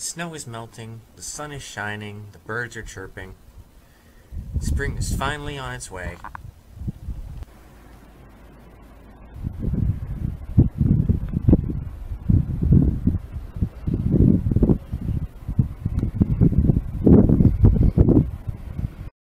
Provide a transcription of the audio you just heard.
The snow is melting, the sun is shining, the birds are chirping. Spring is finally on its way.